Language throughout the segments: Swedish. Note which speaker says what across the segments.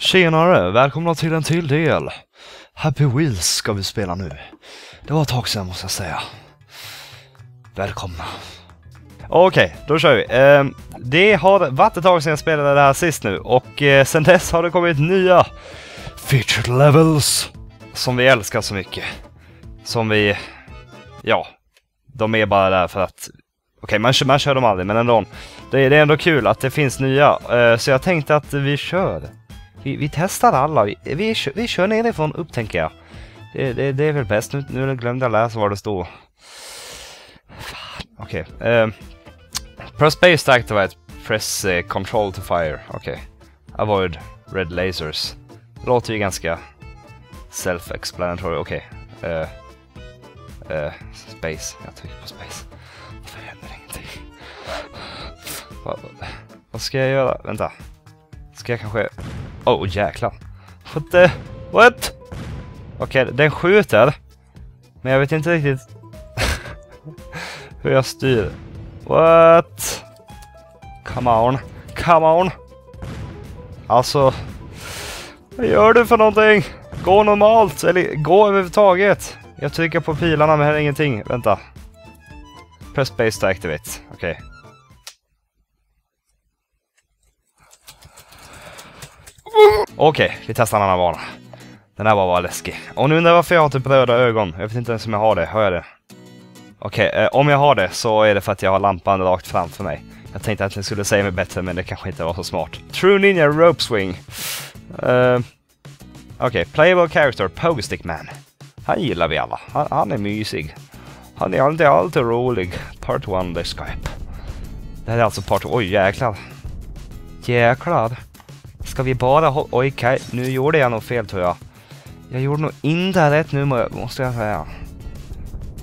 Speaker 1: Tjenare, välkomna till en till del. Happy Wheels ska vi spela nu. Det var ett tag sedan måste jag säga. Välkomna. Okej, då kör vi. Ehm, det har varit ett tag sedan jag spelade det här sist nu och eh, sedan dess har det kommit nya featured levels som vi älskar så mycket. Som vi, ja, de är bara där för att Okej, okay, man, man kör dem aldrig, men ändå. Det, det är ändå kul att det finns nya, uh, så jag tänkte att vi kör. Vi, vi testar alla. Vi, vi, kör, vi kör nerifrån upp, tänker jag. Det, det, det är väl bäst. Nu, nu glömde jag läsa vad det stod. Okej. Okay. Um, press space to activate. Press uh, control to fire. Okej. Okay. Avoid red lasers. Det låter ju ganska self-explanatory. Okej. Okay. Uh, uh, space. Jag trycker på space. Det händer ingenting. Vad, vad ska jag göra? Vänta. Ska jag kanske... Oh jäklar. What the... What? Okej, okay, den skjuter. Men jag vet inte riktigt hur jag styr. What? Come on. Come on. Alltså. Vad gör du för någonting? Gå normalt. Eller gå överhuvudtaget. Jag trycker på pilarna men här är ingenting. Vänta. Press space to activate. Okej. Okay. Okej, okay, vi testar en annan bana. Den här var bara läskig. Och nu undrar varför jag har typ röda ögon. Jag vet inte ens om jag har det. Har jag det? Okej, okay, eh, om jag har det så är det för att jag har lampan rakt framför mig. Jag tänkte att ni skulle säga mig bättre, men det kanske inte var så smart. True Ninja Rope Swing. Uh, Okej, okay, playable character, Pogestick Man. Han gillar vi alla. Han, han är mysig. Han är alltid, alltid rolig. Part 1 det Skype. Det här är alltså part... Oj, jäklar. Jäklar. Ska vi bara hålla... Okej, okay. nu gjorde jag nog fel tror jag. Jag gjorde nog inte rätt nu måste jag säga.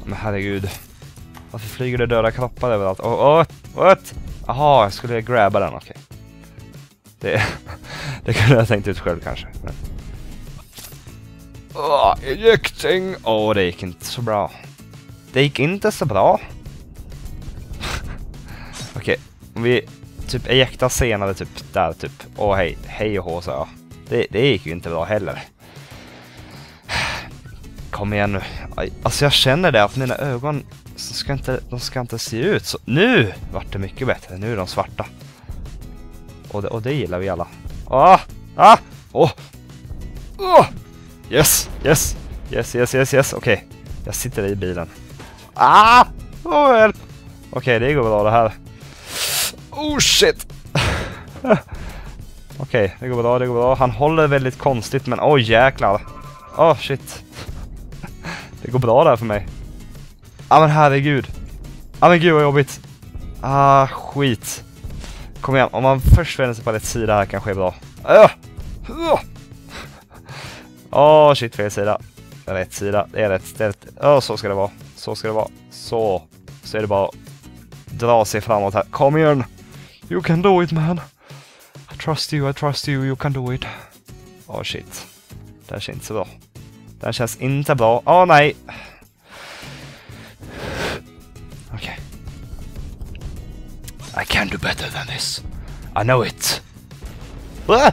Speaker 1: Men herregud. Varför flyger det döda kroppar överallt? Oh, oh, what? Jaha, jag skulle grabba den, okej. Okay. Det, det kunde jag tänkt ut själv kanske. Men... Oh, ejecting! Åh, oh, det gick inte så bra. Det gick inte så bra. okej, okay. vi typ ejekta senare typ där typ. Åh hej, hej och hå sa jag. Det, det gick ju inte bra heller. Kom igen nu. Alltså jag känner det att mina ögon ska inte, de ska inte se ut så. Nu vart det mycket bättre. Nu är de svarta. Och det, och det gillar vi alla. Ah! Ah! Oh! Oh! Yes! Yes! Yes, yes, yes, yes. Okej. Okay. Jag sitter i bilen. Ah! Oh! Okej, okay, det går bra det här. Oh shit! Okej, okay, det går bra, det går bra. Han håller väldigt konstigt, men oj oh, jäklar. Åh oh, shit. Det går bra där för mig. Ja ah, men herregud. Ja ah, men gud vad jobbigt. Ah, skit. Kom igen, om man först vänder sig på rätt sida här kanske är bra. Åh, uh! oh, shit fel sida. Rätt sida, det är rätt ställt. Ja, oh, så ska det vara. Så ska det vara. Så. Så är det bara att dra sig framåt här. Kom igen! You can do it man! I trust you, I trust you, you can do it. Åh oh, shit. Det här känns inte så bra. Det här känns inte bra. Åh oh, nej! Okej. Okay. I can do better than this. I know it. Ah!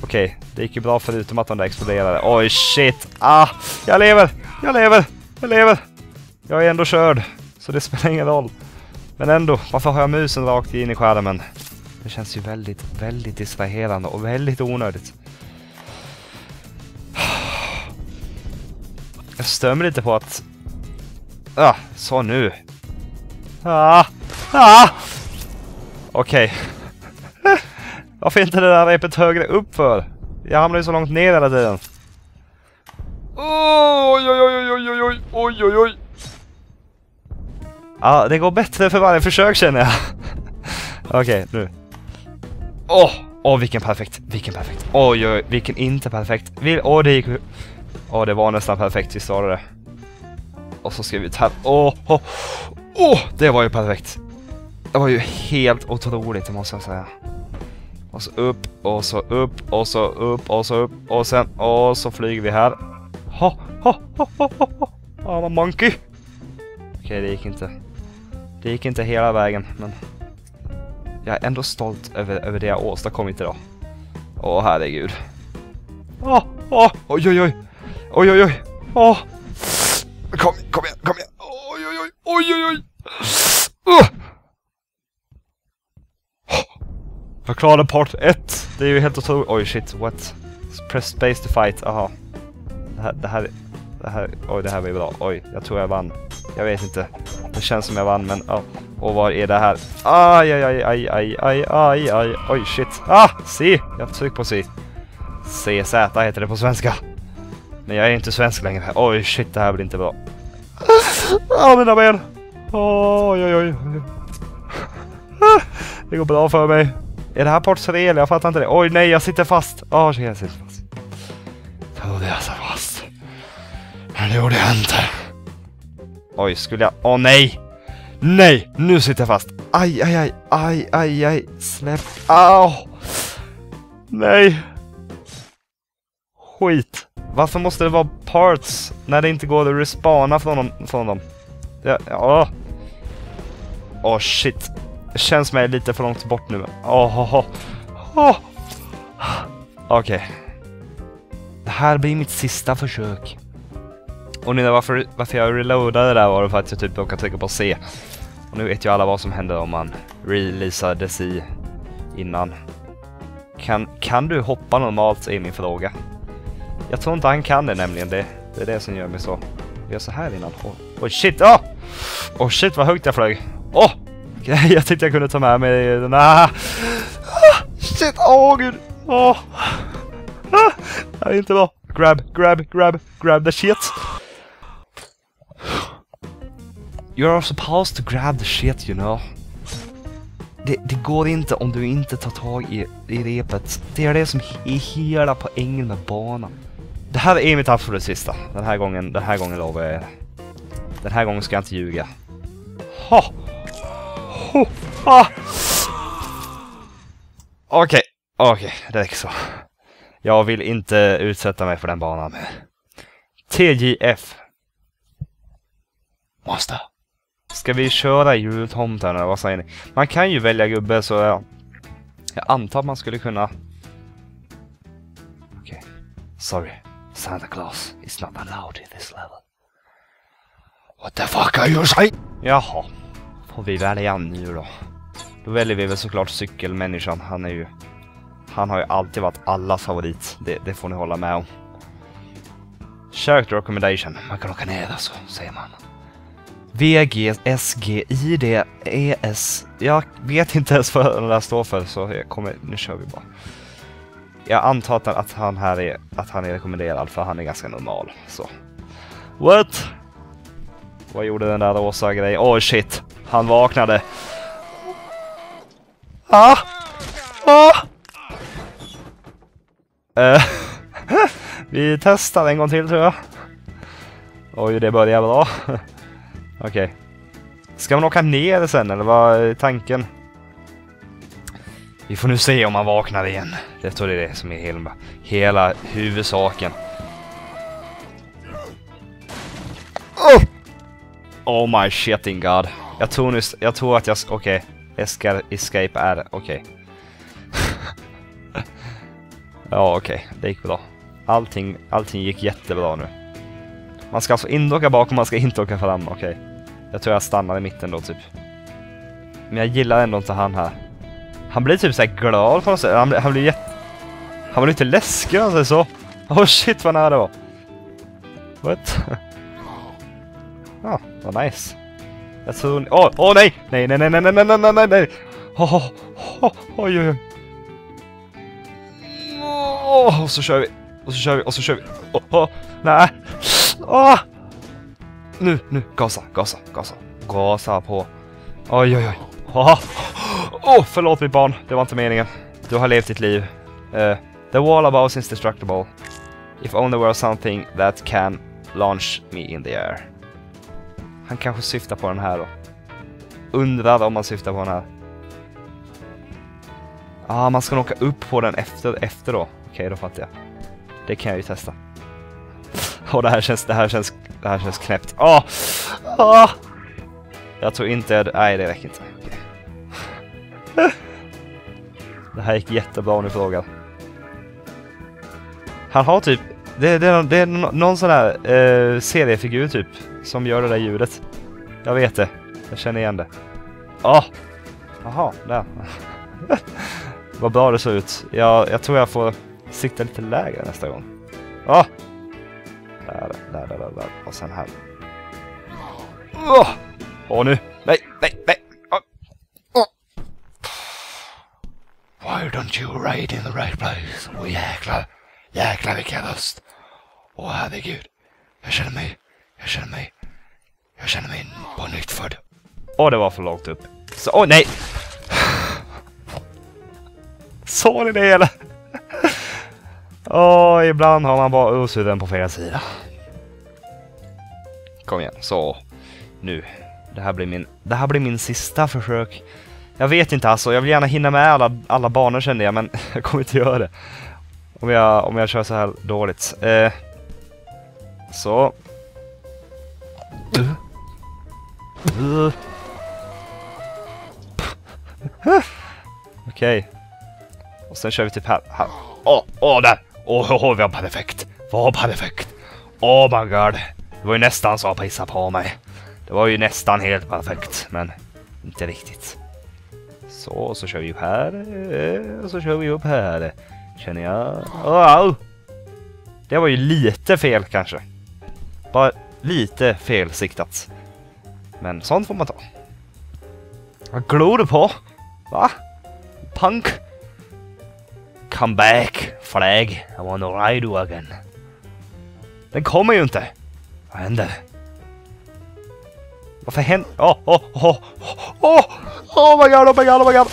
Speaker 1: Okej, okay, det gick ju bra förutom att de där exploderade. Oj shit! Ah! Jag lever! Jag lever! Jag lever! Jag är ändå körd. Så det spelar ingen roll. Men ändå, varför har jag musen rakt in i skärmen? Det känns ju väldigt, väldigt distraherande och väldigt onödigt. Jag stör mig lite på att... Ah, så nu. Ah, ah! Okej. Okay. Varför inte det där repet högre upp för? Jag hamnar ju så långt ner hela tiden. Oj, oj, oj, oj, oj, oj, oj, oj, oj. Ja, det går bättre för varje försök känner jag. Okej, okay, nu. Åh, oh, åh oh, vilken perfekt, vilken perfekt. Oj, oj, vilken inte perfekt. Åh, oh, det gick... Åh, oh, det var nästan perfekt, visst var det Och så ska vi ta... Åh, åh, åh, det var ju perfekt. Det var ju helt otroligt, måste jag säga. Och så upp, och så upp, och så upp, och så upp, och sen, och så flyger vi här. Ha, ha, ha, ha, ha, ha. Ah, monkey. Okej, okay, det gick inte. Det gick inte hela vägen, men jag är ändå stolt över, över det jag åstadkommit idag. Åh herregud. Åh, åh, oj oj oj. Oj oj oj. Åh. Kom, kom igen, kom igen. Oj oj oj, oj oj oj. Uh. Jag klarade part 1. Det är ju helt otroligt. Oj shit, what? Press space to fight, aha. Det här, det här, det här, oj det här var ju bra. Oj, jag tror jag vann. Jag vet inte. Det känns som jag vann men ja. Och var är det här? Aj, aj, aj, aj, aj, aj, aj, aj, oj shit. Ah, C! Jag tryck på C. CZ heter det på svenska. Men jag är inte svensk längre. Oj shit, det här blir inte bra. Ah, mina ben! Oj, oj, oj. Det går bra för mig. Är det här part 3 eller? Jag fattar inte det. Oj nej, jag sitter fast. Åh, oh, shit, jag sitter fast. Trodde jag satt fast. Men det gjorde jag inte. Oj, skulle jag... Åh oh, nej! Nej! Nu sitter jag fast. Aj, aj, aj, aj, aj, aj. Släpp. Au! Nej! Skit. Varför måste det vara parts när det inte går att respawna från dem? Från dem? Ja, ja. Åh oh, shit. Det känns mig lite för långt bort nu. Åh, oh, oh, oh. Okej. Okay. Det här blir mitt sista försök. Och nu varför, varför jag reloadade där var det för att jag typ råkade trycka på C. Och nu vet ju alla vad som händer om man releasar DC innan. Kan, kan du hoppa normalt är min fråga. Jag tror inte han kan det nämligen, det, det är det som gör mig så. Vi gör så här innan. Åh oh, oh, shit, åh! Oh! oh shit vad högt jag flög. Åh! Oh! jag tyckte jag kunde ta med mig den här. Ah, shit, åh oh, gud. Åh! Oh. Ah, det här är inte bra. Grab, grab, grab, grab the shit. You're supposed to grab the shit, you know. Det, det, går inte om du inte tar tag i, i repet. Det är det som är hela poängen med banan. Det här är mitt absolut sista. Den här gången, den här gången lovar jag er. Den här gången ska jag inte ljuga. Ha! Ho! Ah! Okej, okay. okej, okay. det räcker så. Jag vill inte utsätta mig för den banan. mer. TJF. Master. Ska vi köra jultomten eller vad säger ni? Man kan ju välja gubbe så ja. Jag antar att man skulle kunna... Okej. Okay. Sorry. Santa Claus is not allowed in this level. What the fuck are you saying? Jaha. Får vi välja nu då? Då väljer vi väl såklart cykelmänniskan. Han är ju... Han har ju alltid varit allas favorit. Det, det får ni hålla med om. Character recommendation. Man kan åka ner så säger man. VG, SG, ID, ES. Jag vet inte ens vad den där står för så jag kommer, nu kör vi bara. Jag antar att han här är, att han är rekommenderad för han är ganska normal. Så. What? Vad gjorde den där rosa grejen? Oj oh, shit. Han vaknade. Ah! Ah! Uh, vi testar en gång till tror jag. Oj, det börjar bra. Okej. Okay. Ska man åka ner sen eller vad är tanken? Vi får nu se om han vaknar igen. Det tror det är det som är hela, hela huvudsaken. Oh! oh my shitting god. Jag tror nu, jag tror att jag, okej. Okay. Escape är, okej. Okay. ja okej, okay. det gick bra. Allting, allting gick jättebra nu. Man ska alltså inte åka bakom, man ska inte åka fram, okej. Okay. Jag tror jag stannar i mitten då typ. Men jag gillar ändå inte han här. Han blir typ såhär glad på något sätt. Han, blir, han blir jätte... Han var lite läskig om man så. Oh shit vad nära det var. What? Ja, ah, vad nice. Jag tror... Åh, oh, oh, nej! Nej, nej, nej, nej, nej, nej, nej, nej, nej! Oh, oh, oh, oj, oj, oj. Oh, och så kör vi. Och så kör vi, och så kör vi. Oh, oh, nej! Oh. Nu, nu, gasa, gasa, gasa. Gasa på. Oj, oj, oj. Åh, oh, förlåt mitt barn, det var inte meningen. Du har levt ditt liv. Uh, the wall above is indestructible. If only there were something that can launch me in the air. Han kanske syftar på den här då. Undrar om man syftar på den här. Ah, man ska nog åka upp på den efter, efter då. Okej, okay, då fattar jag. Det kan jag ju testa. Och det här känns, det här känns, det här känns knäppt. Åh! Oh! Oh! Jag tror inte, nej det räcker inte. Det här gick jättebra om ni frågar. Han har typ... Det, det, det är någon sån där eh, seriefigur typ. Som gör det där ljudet. Jag vet det. Jag känner igen det. Åh! Oh. Jaha, där. Vad bra det såg ut. Jag, jag tror jag får sikta lite lägre nästa gång. Åh! Oh. Där, där, där, där, där. Och sen här. Åh! Oh. Åh nu! Nej, nej, nej! Oh. Why don't you raid in the right place? Åh oh, jäklar! Jäklar vilken röst! Åh oh, herregud! Jag känner mig... Jag känner mig... Jag känner mig på nytt född. Åh, det var för långt upp. Så, åh oh, nej! Såg ni det eller? Oh, ibland har man bara osudden på fel sida. Kom igen, så. Nu. Det här blir min, det här blir min sista försök. Jag vet inte alltså, jag vill gärna hinna med alla, alla banor kände jag, men jag kommer inte göra det. Om jag, om jag kör så här dåligt. Eh, så. Uh. Uh. Okej. Okay. Och sen kör vi typ här. Åh, åh, där! Åh, oh, oh, vad perfekt! Vad perfekt! Oh my god! Det var ju nästan så att pissa på mig. Det var ju nästan helt perfekt, men inte riktigt. Så, så kör vi upp här. Och så kör vi upp här. Känner jag. Wow! Det var ju lite fel kanske. Bara lite fel siktat. Men sånt får man ta. Vad glor du på? Va? Punk? Come back, flag. I wanna ride you again. Den kommer ju inte. Vad händer? Varför händer... Åh, åh, åh, åh! Oh my god, oh my god, oh my god!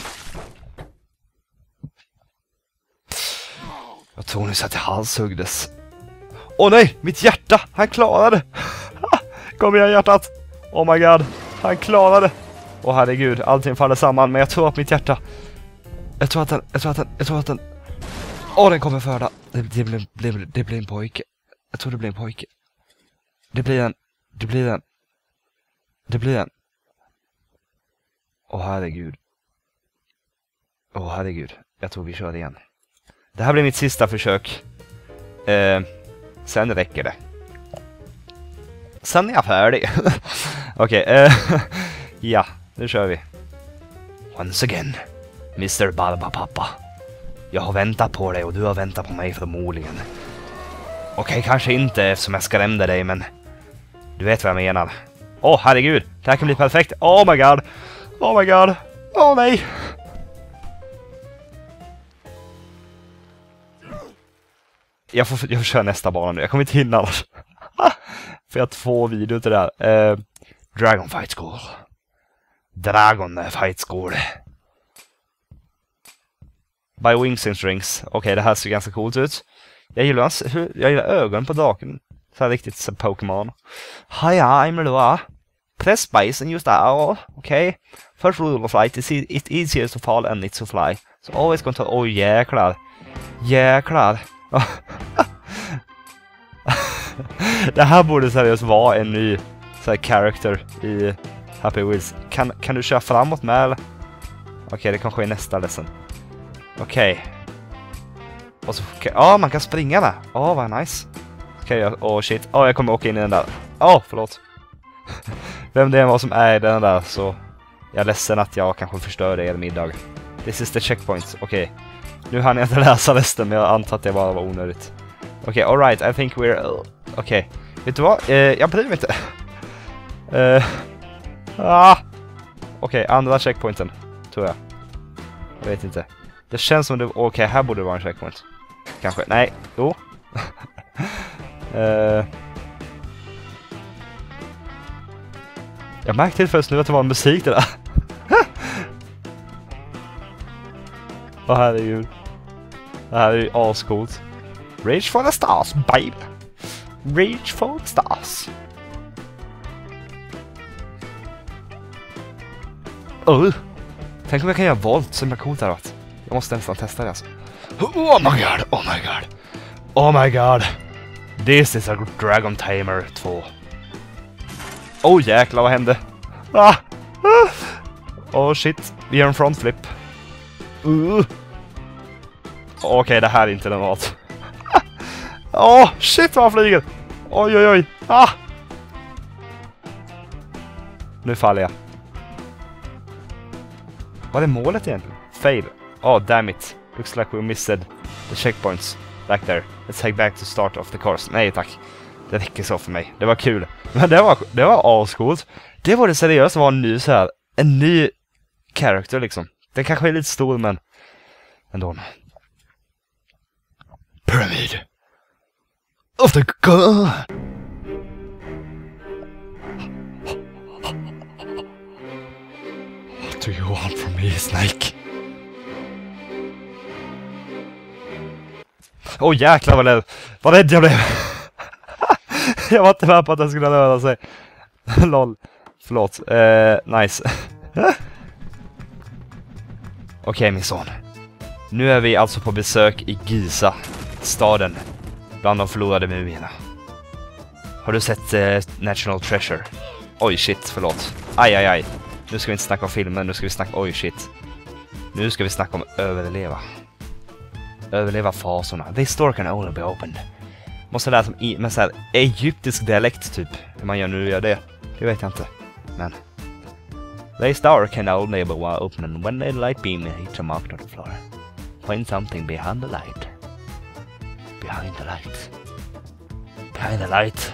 Speaker 1: Jag tror nyss att jag halshuggdes. Åh oh, nej, mitt hjärta! Han klarade! Kom igen hjärtat! Oh my god, han klarade! Åh oh, herregud, allting faller samman, men jag tror att mitt hjärta... Jag tror att den, jag tror att den, jag tror att den... Åh, oh, den kommer föda! Det, det, blir, det, det blir en pojke. Jag tror det blir en pojke. Det blir en, det blir en, det blir en. Åh oh, herregud. Åh oh, herregud. Jag tror vi kör igen. Det här blir mitt sista försök. Eh, sen räcker det. Sen är jag färdig. Okej, okay, eh, ja, nu kör vi. Once again, Mr. Barbapapa. Jag har väntat på dig och du har väntat på mig förmodligen. Okej, okay, kanske inte eftersom jag skrämde dig, men du vet vad jag menar. Åh, oh, herregud. Det här kan bli perfekt. Oh my god. Oh my god. Åh oh, nej. Jag får, jag får köra nästa bana nu. Jag kommer inte hinna annars. För jag har två videor till det här. Uh, Dragon Fight School. Dragon Fight School. By Wings and Strings. Okej, okay, det här ser ganska coolt ut. Jag gillar, hans, jag gillar ögonen på draken. Så här riktigt som Pokémon. Hi, I'm Lua. Press space and use the arrow, okay? First rule of flight is it easier to fall and it's to fly. So always control... Oj, oh, jäklar. Jäklar. det här borde seriöst vara en ny så här, character i Happy Wheels. Kan, kan du köra framåt med eller? Okej, okay, det kanske är nästa lesson. Okej. Okay. Och så... Ja, okay. oh, man kan springa med. Åh, oh, vad nice. Okej, okay, oh shit. Åh, oh, jag kommer åka in i den där. Åh, oh, förlåt. Vem det än var som är den där så... Jag är ledsen att jag kanske förstörde er middag. This is the checkpoint. Okej. Okay. Nu hann jag inte läsa resten, men jag antar att det bara var onödigt. Okej, okay, alright. I think we're... Okej. Okay. Vet du vad? Eh, jag bryr mig inte. eh. ah. Okej, okay, andra checkpointen. Tror jag. Jag vet inte. Det känns som det... Okej, okay, här borde det vara en checkpoint. Kanske. Nej. Jo. uh, jag märkte inte först nu att det var musik det där. Åh oh, herregud. Det här är ju ascoolt. Rage for the stars, babe! Rage for the stars. Oh. Tänk om jag kan göra volt, så himla coolt det hade varit. Jag måste nästan testa det alltså. Oh my god, oh my god. Oh my god. This is a Dragon Tamer 2. Oh jäklar, vad hände? Ah! ah. Oh shit, vi gör en frontflip. Uh. Okej, okay, det här är inte normalt. Åh, oh, shit vad han flyger! Oj, oj, oj! Ah! Nu faller jag. Vad är målet egentligen? Fail. Oh, damn it. Looks like we missed the checkpoints back there. Let's head back to start of the course. Nej tack. Det räcker så för mig. Det var kul. Men det var, det var ascoolt. Det var det seriöst var en ny så här, en ny character liksom. Den kanske är lite stor men ändå. Pyramid of the god. What do you want from me, Snake? Åh oh, jäklar vad, rädd, vad rädd jag blev! jag var inte med på att den skulle röra sig. LOL. Förlåt. Eh, nice. Okej okay, min son. Nu är vi alltså på besök i Giza, staden bland de förlorade mumierna. Har du sett eh, National Treasure? Oj shit, förlåt. Aj, aj, aj. Nu ska vi inte snacka om filmen, nu ska vi snacka... Oj shit. Nu ska vi snacka om överleva. Överleva fasorna. This door can only be opened. Måste lära som i, med såhär egyptisk dialekt typ. Hur man gör nu gör det. Det vet jag inte. Men. This door can only be opened when the light beam hits a mark on the floor. Find something behind the light. Behind the light. Behind the light.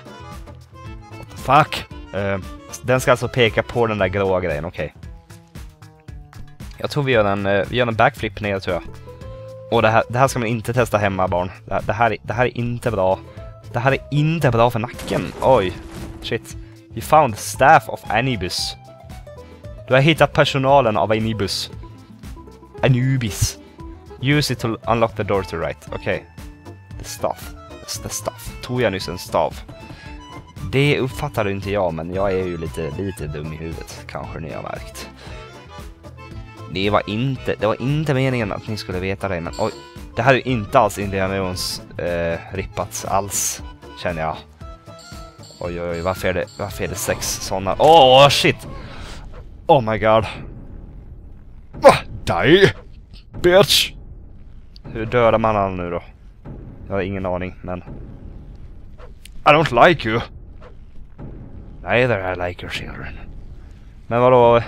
Speaker 1: What the fuck? Uh, den ska alltså peka på den där gråa grejen, okej. Okay. Jag tror vi gör en, uh, vi gör en backflip ner tror jag. Och det här, det här ska man inte testa hemma barn. Det, här, det, här, det här är inte bra. Det här är inte bra för nacken. Oj. Shit. You found staff of Anubis. Du har hittat personalen av Anubis. Anubis. Use it to unlock the door to right. Okej. Okay. The staff. The staff. Tog jag nyss en stav? Det uppfattade inte jag, men jag är ju lite, lite dum i huvudet, kanske ni har märkt. Det var inte, det var inte meningen att ni skulle veta det, men oj. Det här är inte alls Indiana Jones eh, rippats alls, känner jag. Oj, oj, oj, varför är det, varför är det sex sådana? Åh, oh, shit! Oh my god. Va? Die! Bitch! Hur dödar man han nu då? Jag har ingen aning, men... I don't like you! Neither I like your children. Men vadå?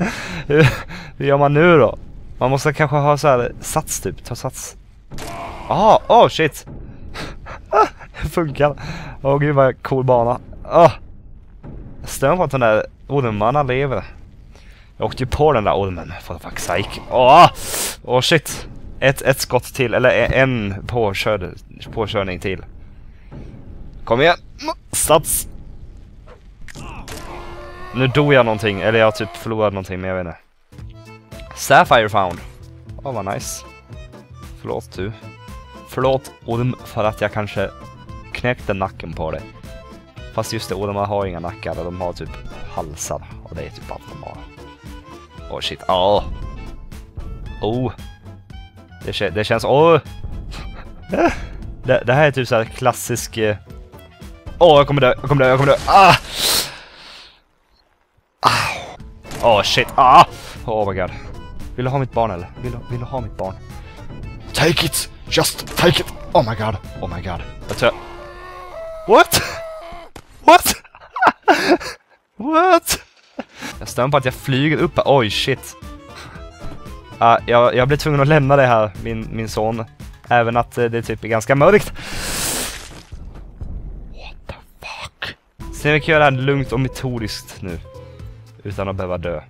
Speaker 1: hur, gör man nu då? Man måste kanske ha så här sats typ, ta sats. Ah, oh shit! det funkar. Åh oh, gud vad cool bana. Oh. Stör på att den där ormarna lever. Jag åkte ju på den där ormen, for fuck sake. Åh! Oh, oh, shit! Ett, ett skott till, eller e-, en påkörd, påkörning till. Kom igen! Sats! Nu dog jag någonting, eller jag typ förlorade någonting, men jag vet inte. Sapphire found. Åh, oh, vad nice. Förlåt du. Förlåt orm för att jag kanske knäckte nacken på dig. Fast just det, ormar har inga nackar, de har typ halsar. Och det är typ allt de har. Åh oh, shit, åh! Oh. oh. Det, det känns, åh! Oh. det, det, här är typ såhär klassisk... Eh, åh, oh, jag kommer dö, jag kommer dö, jag kommer dö! Ah! Oh shit, ah! Oh my god. Vill du ha mitt barn eller? Vill du, vill du ha mitt barn? Take it! Just take it! Oh my god, oh my god. Jag tror... What? What? What? Jag stämmer på att jag flyger upp här. Oj shit. Uh, jag, jag blir tvungen att lämna det här, min, min son. Även att uh, det typ är ganska mörkt. What the fuck? Sen vi kan göra det här lugnt och metodiskt nu utan att behöva dö.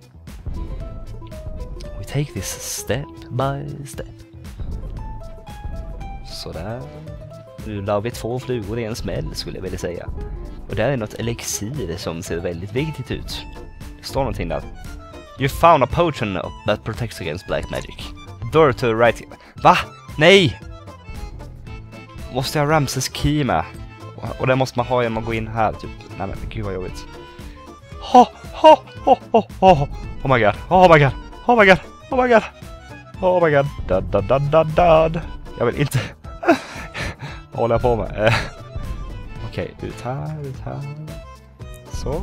Speaker 1: We take this step by step. Sådär. Nu la vi två flugor i en smäll skulle jag vilja säga. Och där är något elixir som ser väldigt viktigt ut. Det står någonting där. You found a potion that protects against black magic. Door to the right. Va? Nej! Måste jag ha Ramses key med? Och det måste man ha genom att gå in här typ. Nej men gud vad jobbigt. Ha! Oh, oh my god, oh my god, oh my god, oh my god, oh my god, dad, dad, dad, dad, dad. Jag vill inte... Vad håller jag på med? Eh. Okej, okay, ut här, ut här. Så.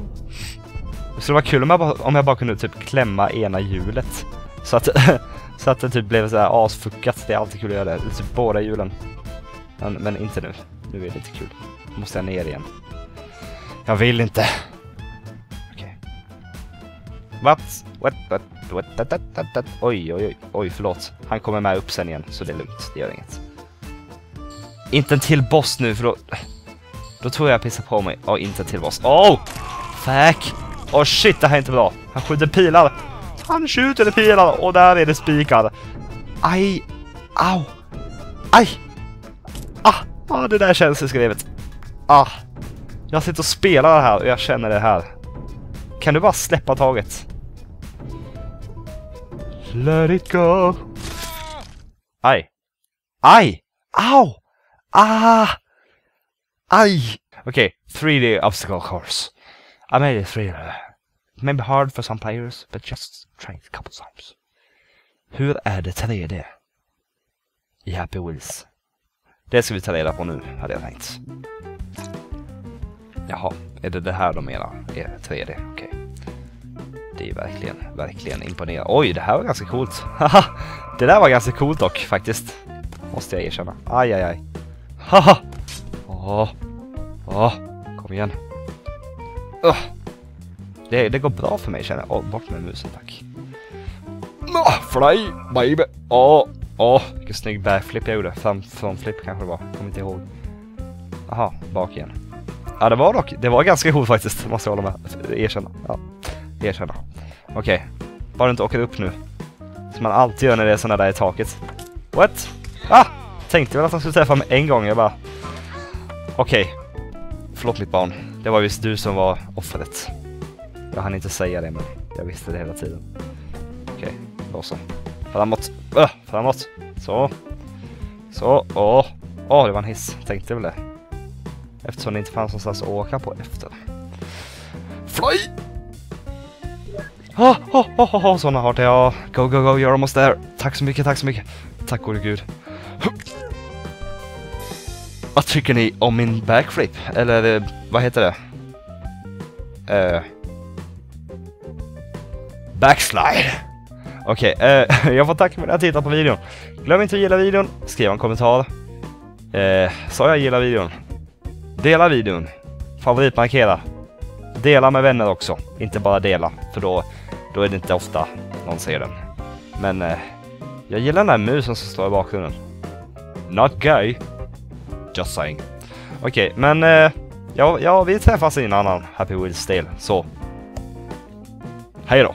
Speaker 1: Det skulle vara kul om jag bara, om jag bara kunde typ klämma ena hjulet. Så att, så att det typ blev så här asfuckat. Det är alltid kul att göra det. Typ båda hjulen. Men, men inte nu. Nu är det inte kul. Nu måste jag ner igen. Jag vill inte. Whats? What? What? What? That, that, that, that. Oj, oj, oj. Oj, förlåt. Han kommer med upp sen igen, så det är lugnt. Det gör inget. Inte en till boss nu, för då... Då tror jag jag pissar på mig. Ja, oh, inte en till boss. Oh! Fuck! Oh, shit, det här är inte bra. Han skjuter pilar. Han skjuter pilar och där är det spikar. Aj! Au! Aj! Ah! ah, det där känns i skrevet. Ah! Jag sitter och spelar det här och jag känner det här. Kan du bara släppa taget? Let it go! Aj! Aj! Au! Ah! Aj! Okay, 3D obstacle course. I made it 3D. Maybe hard for some players, but just try it a couple times. Hur är det 3D? I Happy Wheels. Det ska vi ta reda på nu, hade jag tänkt. Jaha, är det det här de menar? Är 3D? Okej. Okay. Det är verkligen, verkligen imponerande. Oj, det här var ganska coolt. Haha! det där var ganska coolt dock, faktiskt. Måste jag erkänna. Aj, aj, aj. Haha! Åh, åh, kom igen. Uh. Det, det går bra för mig känner jag. Oh, bort med musen tack. Oh, fly baby! Åh, oh, åh, vilken snygg backflip jag gjorde. Fram, framflip kanske det var. Kommer inte ihåg. Aha, bak igen. Ja, det var dock, det var ganska coolt faktiskt, måste jag hålla med. Erkänna. Ja, erkänna. Okej, okay. bara du inte åker upp nu. Som man alltid gör när det är sådana där i taket. What? Ah! Tänkte väl att han skulle träffa mig en gång, jag bara... Okej. Okay. Förlåt mitt barn. Det var visst du som var offret. Jag hann inte säga det, men jag visste det hela tiden. Okej, okay. då så. Framåt. Öh, framåt. Så. Så. Åh. Åh, det var en hiss. Tänkte väl det. Eftersom det inte fanns någonstans att åka på efter. Fly! Oh, oh, oh, oh, sådana har ja. Go, go, go, you're almost there. Tack så mycket, tack så mycket. Tack gode gud. Vad tycker ni om min backflip? Eller vad heter det? Uh, backslide. Okej, okay, uh, eh, jag får tacka för att ni tittat på videon. Glöm inte att gilla videon, skriv en kommentar. Eh, uh, sa jag gilla videon? Dela videon. Favoritmarkera. Dela med vänner också. Inte bara dela, för då, då är det inte ofta någon ser den. Men eh, jag gillar den där musen som står i bakgrunden. Not gay. Just saying. Okej, okay, men eh, ja, ja, vi träffas i en annan Happy Wheels-del, så. Hej då!